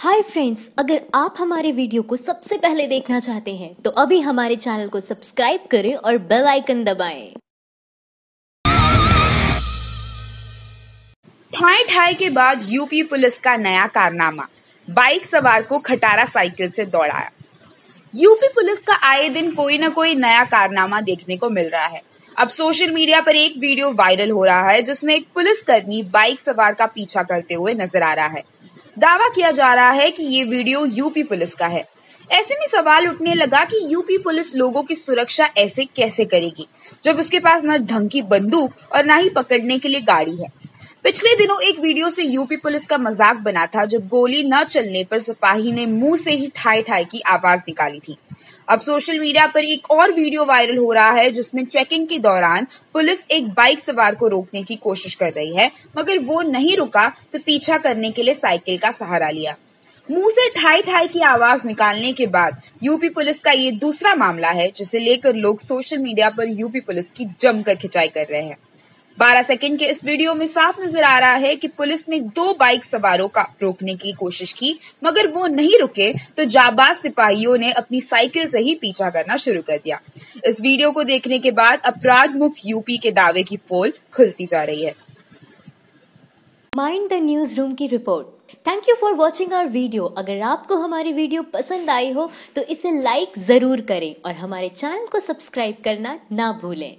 Hi friends अगर आप हमारे वीडियो को सबसे पहले देखना चाहते हैं तो अभी हमारे चैनल को सब्सक्राइब करें और बेल आइकन दबाएँ। ठाई ठाई के बाद यूपी पुलिस का नया कारनामा। बाइक सवार को खटारा साइकिल से दौड़ाया। यूपी पुलिस का आए दिन कोई ना कोई नया कारनामा देखने को मिल रहा है। अब सोशल मीडिया पर एक वीडियो वायरल हो रहा है, जिसमें एक पुलिसकर्मी बाइक सवार का पीछा करते हुए नज़र आ रहा है। दावा किया जा रहा है कि ये वीडियो यूपी पुलिस का है। ऐसे में सवाल उठने लगा कि यूपी पुलिस लोगों की सुरक्षा ऐसे कैसे करेगी, जब उसके पास न ढंग की बंदूक और न ही पकड़ने के लिए गाड़ी है। पिछले दिनों एक वीडियो से यूपी पुलिस का मज़ाक बना था, जब गोली न चलने पर सिपाही ने मुँह से ही ठाई ठाई की आवाज़ निकाली थी। अब सोशल मीडिया पर एक और वीडियो वायरल हो रहा है, जिसमें ट्रैकिंग के दौरान पुलिस एक बाइक सवार को रोकने की कोशिश कर रही है, मगर वो नहीं रुका तो पीछा करने के लिए साइकिल का सहारा लिया। मुँह से ठाई ठाई की आवाज़ निकालने के बाद यूपी पुलिस का ये दूसरा मामला है, जिसे लेकर लोग सोशल मीडिया पर यूपी पुलिस की जमकर खिंचाई कर रहे हैं। 12 सेकंड के इस वीडियो में साफ़ नज़र आ रहा है कि पुलिस ने दो बाइक सवारों का रोकने की कोशिश की, मगर वो नहीं रुके तो जाबाज सिपाहियों ने अपनी साइकिल से ही पीछा करना शुरू कर दिया। इस वीडियो को देखने के बाद अपराध मुक्त यूपी के दावे की पोल खुलती जा रही है। माइंड द न्यूज़ रूम की report thank you for watching our video अगर आपको हमारी वीडियो पसंद आई हो तो इसे लाइक ज़रूर करें और हमारे चैनल को सब्सक्राइब करना ना भूलें।